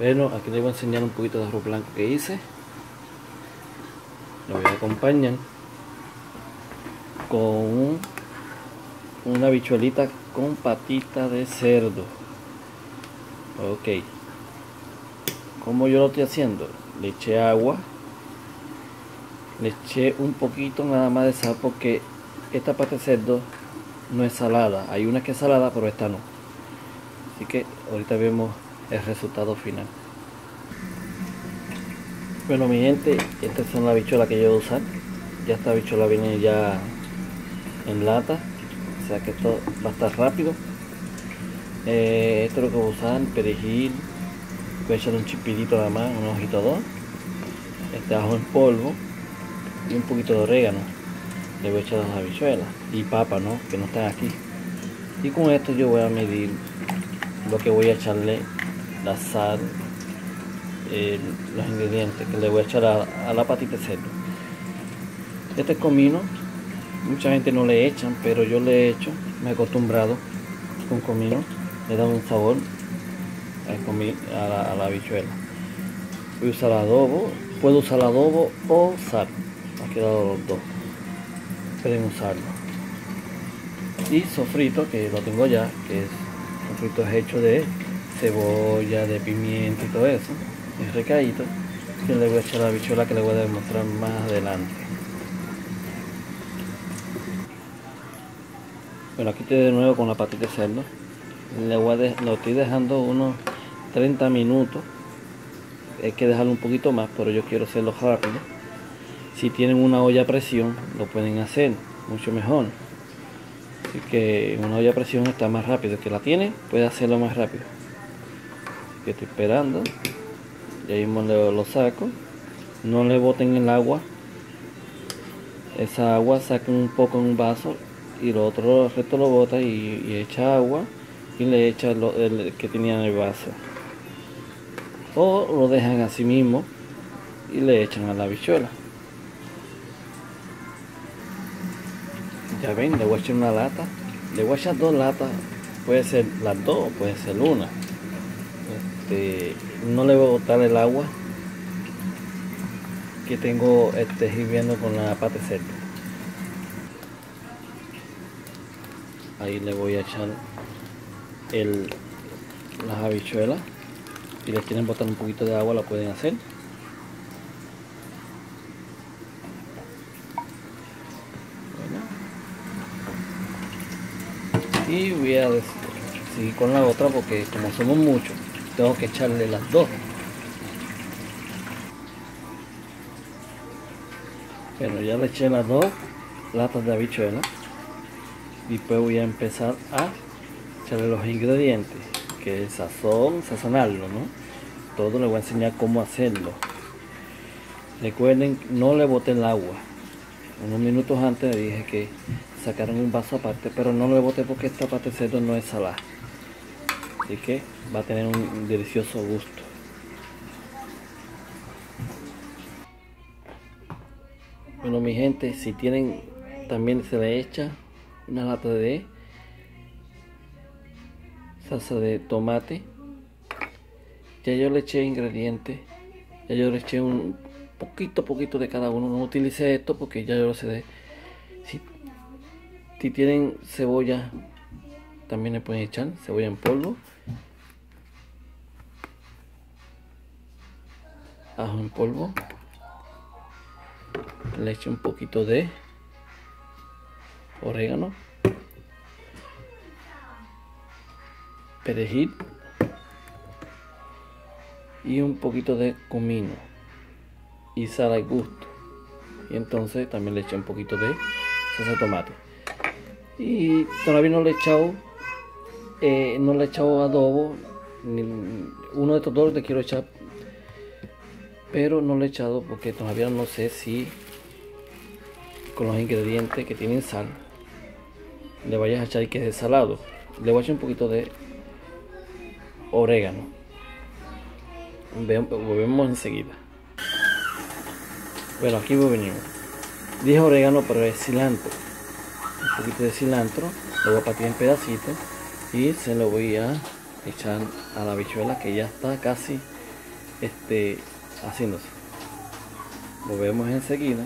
Bueno, aquí les voy a enseñar un poquito de arroz blanco que hice. Lo voy a acompañar con una bichuelita con patita de cerdo. Ok. Como yo lo estoy haciendo? Le eché agua. Le eché un poquito nada más de sal porque esta pata de cerdo no es salada. Hay una que es salada, pero esta no. Así que ahorita vemos el resultado final. Bueno mi gente, estas son las bichuelas que yo voy a usar. Ya esta bichuela viene ya en lata. O sea que esto va a estar rápido. Eh, esto es lo que voy a usar, perejil. Voy a echar un chipilito nada más, un ojito dos. Este ajo en polvo. Y un poquito de orégano. Le voy a echar las habichuelas. Y papa, ¿no? Que no están aquí. Y con esto yo voy a medir lo que voy a echarle la sal, los ingredientes que le voy a echar a, la patita cerdo. Este comino, mucha gente no le echan, pero yo le he hecho, me he acostumbrado con comino, le da un sabor a la, habichuela. Voy a usar adobo, puedo usar adobo o sal, ha quedado los dos, pueden usarlo. Y sofrito, que lo tengo ya, que es sofrito hecho de cebolla, de pimiento y todo eso, es recaído, que le voy a echar la bichuela que le voy a demostrar más adelante. Bueno, aquí estoy de nuevo con la patita de cerdo. Le voy lo estoy dejando unos 30 minutos. Hay que dejarlo un poquito más, pero yo quiero hacerlo rápido. Si tienen una olla a presión, lo pueden hacer mucho mejor. Así que una olla a presión está más rápido. que la tiene, puede hacerlo más rápido que estoy esperando. Ya mismo le lo saco. No le boten el agua. Esa agua saquen un poco en un vaso y lo otro el resto lo bota y, echa agua y le echa lo, el que tenía en el vaso. O lo dejan así mismo y le echan a la bichuela ya ven le voy a echar una lata. Le voy a echar dos latas. Puede ser las dos puede ser una este, no le voy a botar el agua que tengo este, hirviendo con la pata cerdo. Ahí le voy a echar el, las habichuelas si les quieren botar un poquito de agua lo pueden hacer. Y voy a seguir con la otra porque como somos muchos tengo que echarle las dos. Bueno ya le eché las dos latas de habichuela y después voy a empezar a echarle los ingredientes que es sazón, sazonarlo ¿no? todo le voy a enseñar cómo hacerlo. Recuerden no le boten el agua. Unos minutos antes le dije que sacaron un vaso aparte pero no le boté porque esta parte cerdo no es salada. Así que va a tener un delicioso gusto. Bueno mi gente si tienen también se le echa una lata de salsa de tomate. Ya yo le eché ingredientes ya yo le eché un poquito poquito de cada uno. No utilicé esto porque ya yo lo sé si, si tienen cebolla también le pueden echar cebolla en polvo ajo en polvo. Le echo un poquito de orégano. Perejil. Y un poquito de comino. Y sal al gusto. Y entonces también le eché un poquito de salsa de tomate. Y todavía no le he echado eh, no le he echado adobo uno de estos dos le quiero echar pero no le he echado porque todavía no sé si con los ingredientes que tienen sal le vayas a echar que es salado. Le voy a echar un poquito de orégano. Volvemos enseguida. Bueno aquí venimos dije orégano pero es cilantro. Un poquito de cilantro lo voy a partir en pedacitos y se lo voy a echar a la bichuela que ya está casi este, haciéndose. Lo vemos enseguida.